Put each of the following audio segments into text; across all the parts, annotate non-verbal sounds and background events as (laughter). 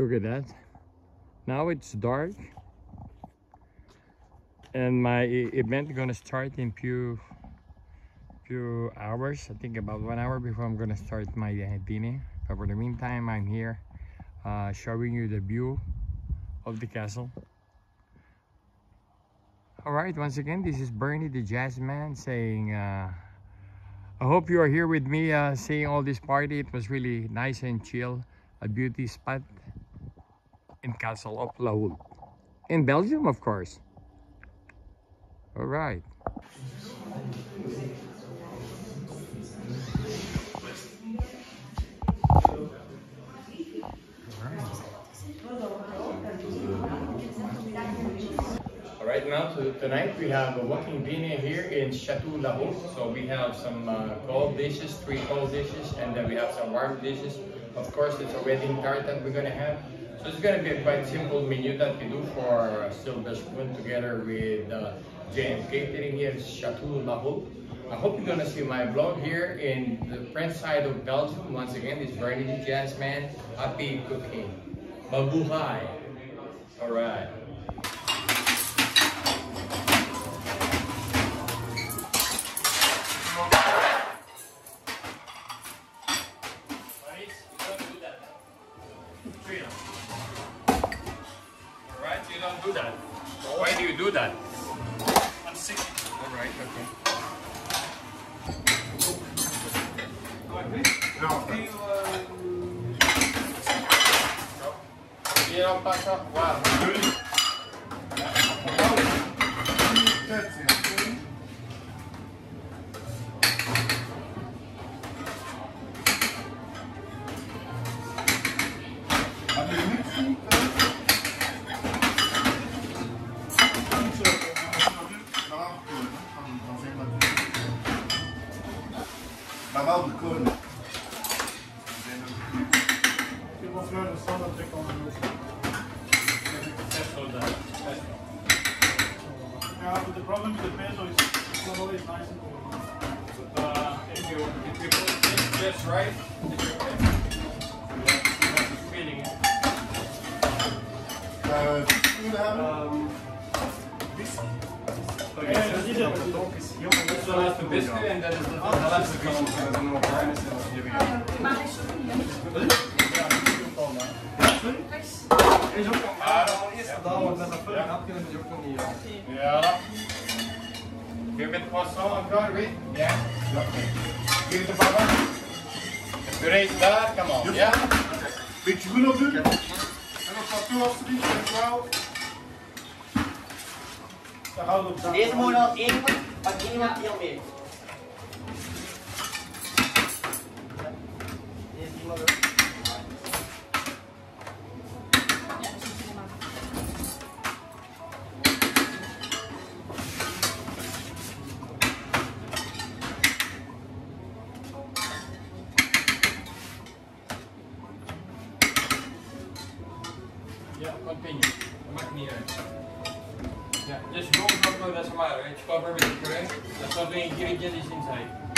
Look at that. Now it's dark. And my event gonna start in few few hours. I think about one hour before I'm gonna start my uh, dinner. But for the meantime, I'm here uh, showing you the view of the castle. All right, once again, this is Bernie the Jazz Man saying, uh, I hope you are here with me uh, seeing all this party. It was really nice and chill, a beauty spot in Castle of La Hulpe. In Belgium, of course. All right. All right, now to, tonight we have a walking dinner here in Chateau La. So we have some uh, cold dishes, three cold dishes, and then we have some warm dishes. Of course, it's a wedding tart that we're gonna have. So it's gonna be a quite simple menu that we do for Silver Spoon together with uh, JM Catering here in Chateau Hulpe. I hope you're gonna see my vlog here in the French side of Belgium. Once again, this the Jazz Man. Happy cooking. Mabuhay. All right. Do that? I'm sick. Alright, okay. You don't pass up? Wow. Maar Uh, spoenen hebben. Um, Okay, yeah, so dat is het. this is the last biscuit and that is the, the last biscuit. is ook nog maar dan eerst gedaan wordt met een vulling hapje, dan is ook nog niet. eh, Ja. Kun je met croissant encore, oui? Ja. Kun je de papa? Puree is daar, come on. Ja? Beetje groen op doen. En nog wat toe alsjeblieft, dankjewel. Deze moet al één, iemand heel mee. Deze die moet Dat maakt niet uit. Ja, just go from the doesn't matter. It's covered with the puree. That's what the ingredient is inside. Jij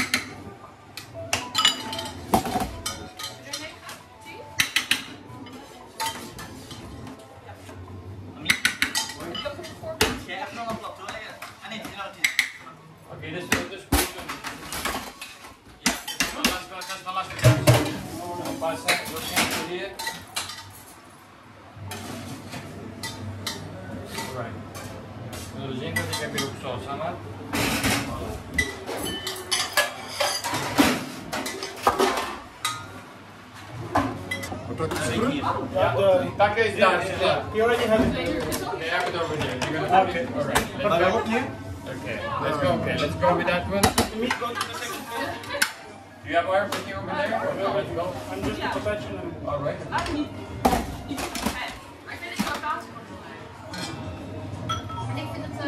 groen? Ja, de pakken is daar. is daar. You already have it. Okay, I have it over. You're gonna have it? Let's go. Okay, let's go. Okay, let's go with that one. The meat goes to the second floor. Do you have everything over there? Or let's go. I'm just a and then Alright.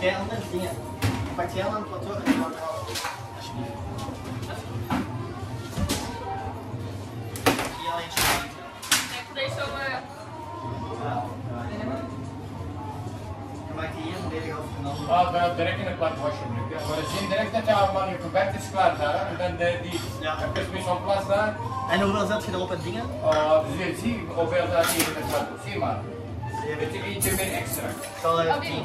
Jij anders dingen. Pak jij aan het plateau en dan Alsjeblieft. Hier alleen deze eh, Je maakt die hier volledig af. Ah, wel direct in het plat alsjeblieft. Ja. Maar we zien direct dat jouw man je gebed is klaar daar. En dan de, die, Ja. heb je zo'n plaats daar. En hoeveel zet je erop en dingen? Uh, zie, zie hoeveel dat hier in het plat Zie maar. Beetje ietsje meer extra. Ik zal 10. Nee,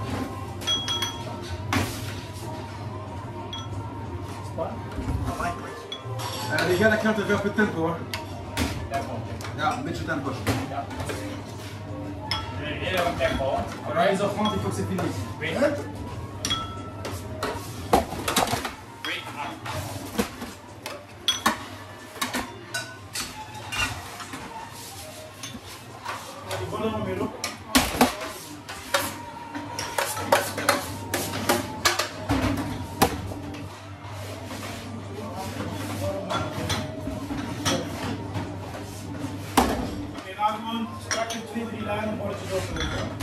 Uh, die gaat lekker weer op het tempo hoor. Tempo? Ja, een beetje tempo. Ja. Heel tempo. Rise of Monty Fox Infinity. Weet je? time or to go to the 0.1.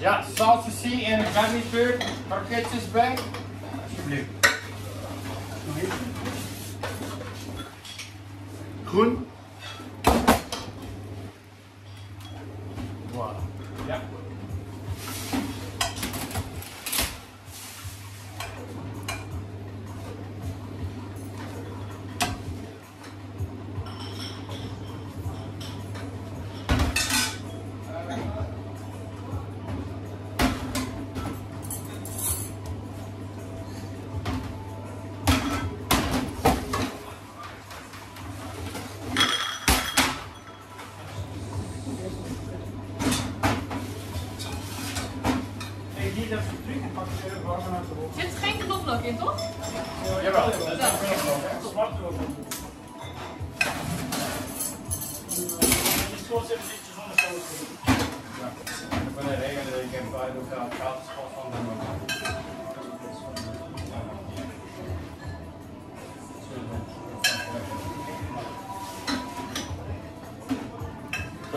Ja, salsatie en garnituur, kroketjes bij. Alsjeblieft. Groen.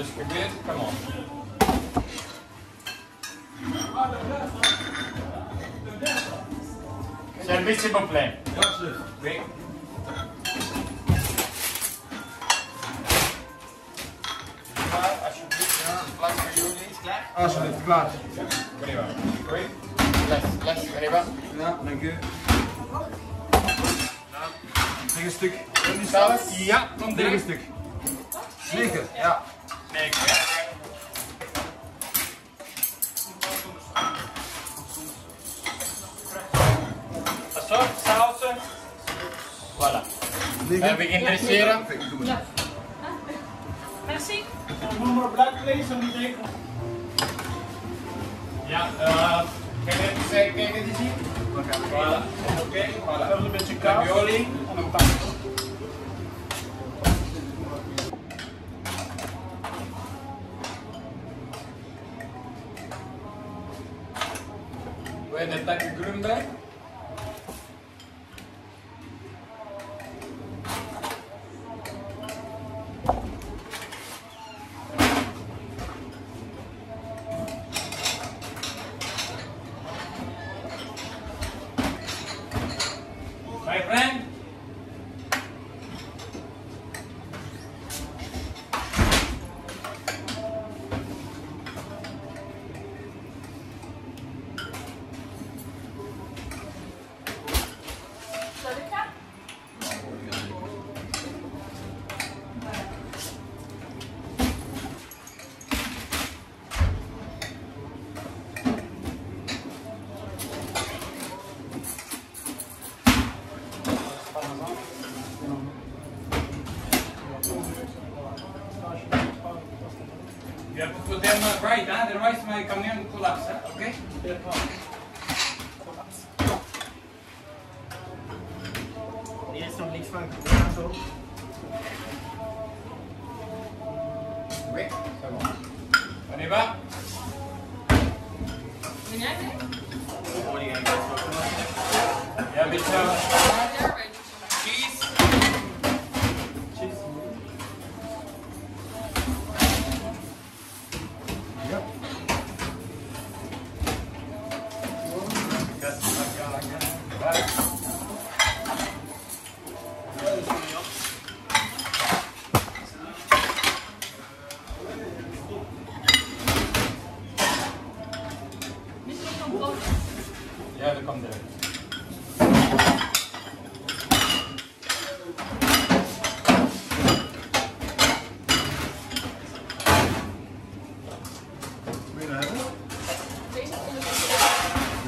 is geprobeerd, kan on. Zijn een beetje op plein. Ja, absoluut. Alsjeblieft, plaats voor jullie klaar. Ah, Alsjeblieft, plaats. Les, les. Ja, dank u. Een stuk. Ja, dan drie. Stuk. Zeker, ja. Voilà. Heb ik interesseren? Ja. Merci. Noem maar black place. Ja, uh, kan je kijken, die zien? Voilà. Oké, okay, voilà. Een beetje kaas. Ravioli. En een taco. Wil je Yeah, put them right, huh? otherwise my camion collapse, huh? okay? Collapse. Hier is nog? Gracias.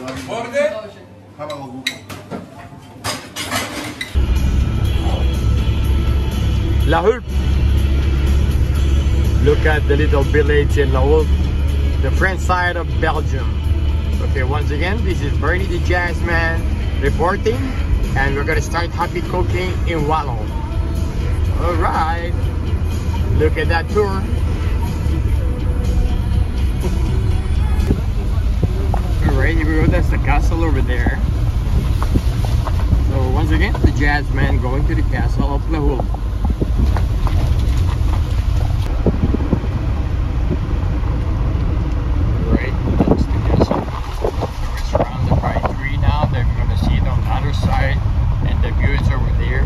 Ondertussen. Borden? Broodje. Gaan we wel goed. La Hulpe. Look at the little village in La Hulpe, the French side of Belgium. Okay, once again, this is Bernie the Jazz Man reporting, and we're gonna start happy cooking in Wallon. All right, look at that tour. Right, we. That's the castle over there. So once again, the Jazz Man going to the castle of La Hulpe. Right, castle. Surrounded by now. They're gonna see it on the other side, and the view is over there.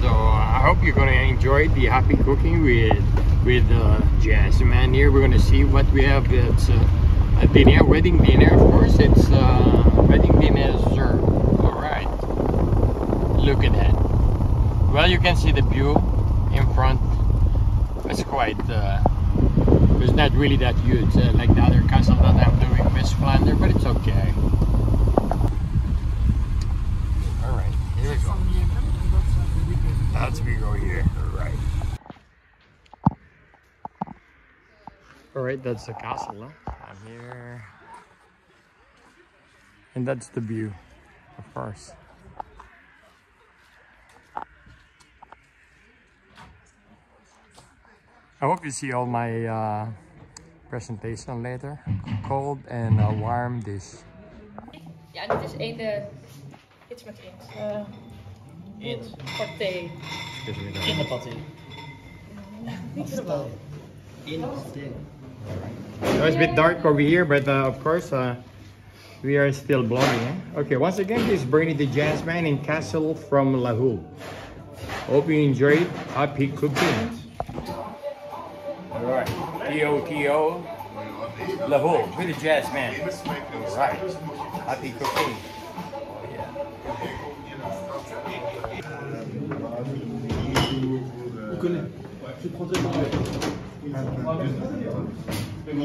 So I hope you're gonna enjoy the happy cooking with with uh, Jazz Man here. We're gonna see what we have. It's uh, dinner, wedding dinner, of course. It's uh, wedding dinner served. All right. Look at that. Well, you can see the view in front. It's quite. Uh, it's not really that huge, uh, like the other castle that I'm doing, Miss Flander, but it's okay. Alright, here we go. That's we go here. Alright. Alright, that's the castle, huh? I'm here. And that's the view, of course. I hope you see all my uh, presentation later. Cold and a warm dish. Ja, dit is eende. Iets met eend. Uh, Eend. paté. Kinderpaté. Niet helemaal. Eendpaté. So it's a bit dark over here, but uh, of course uh, we are still blogging. Eh? Okay, once again, this is Bernie the Jazz Man in Castle from La Hulpe. Hope you enjoyed happy cooking. Alright, T.O.T.O. La Hulpe with the Jazz Man. Alright, happy cooking. Alright,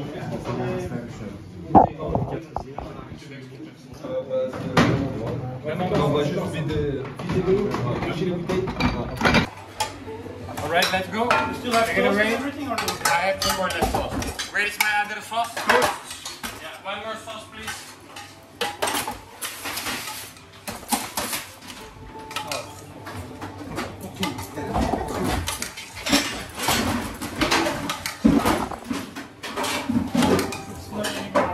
let's go. You still have sauce and everything or no? I have two more left sauce. Where is my other sauce? Yeah, one more sauce, please. It's not anymore.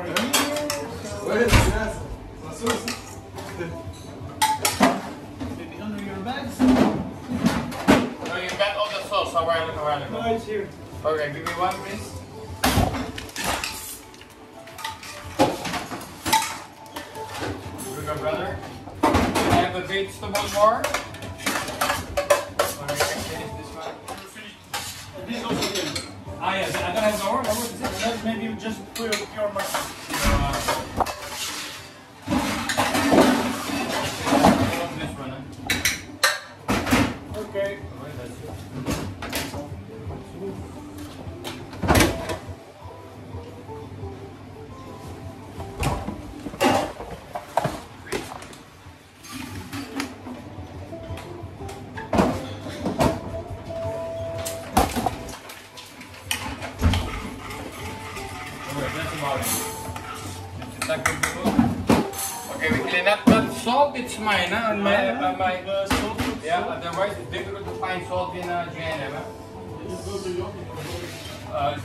Maybe under your bags? So you got all the sauce a while, a while ago. No, it's here. Okay, give me one, please. Here we brother. Can I have a vegetable more? Or I can finish this one. And this also here. Ah, yes, I don't have more. No, what is it? Maybe just pure, pure mustard. Mine, huh? On my, on my, The salt looks yeah, otherwise it's difficult to find salt in uh, J&M, huh? Just go to your Uh,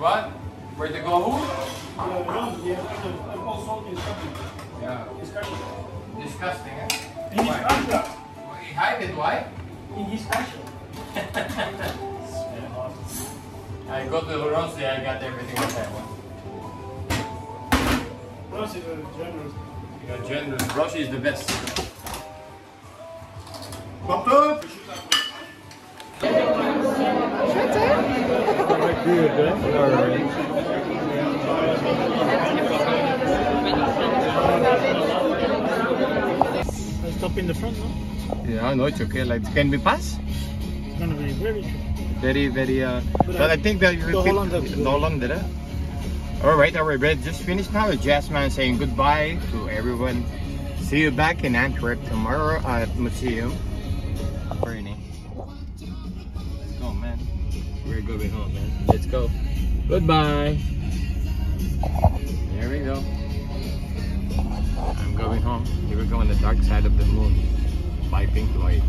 what? Where to go? Who? Yeah, run. Yeah, I have salt in something. Yeah. Discussion. Disgusting, huh? In his Why? He hide it, why? In his castle. (laughs) I go to Rossi, I got everything what I want. Plus, it's a generous. You got generous. Rossi is the best. Pumped up. Let's stop in the front, no? Yeah, no, it's okay. Like, can we pass? It's gonna be very Very, very, uh, But but I- I think that you the repeat, Holland has- All right, Red, just finished now. Jazzman saying goodbye to everyone. See you back in Antwerp tomorrow at museum. Bernie. Let's go, man. We're going home, man. Let's go. Goodbye. There we go. I'm going home. Here we go on the dark side of the moon by Pink Floyd.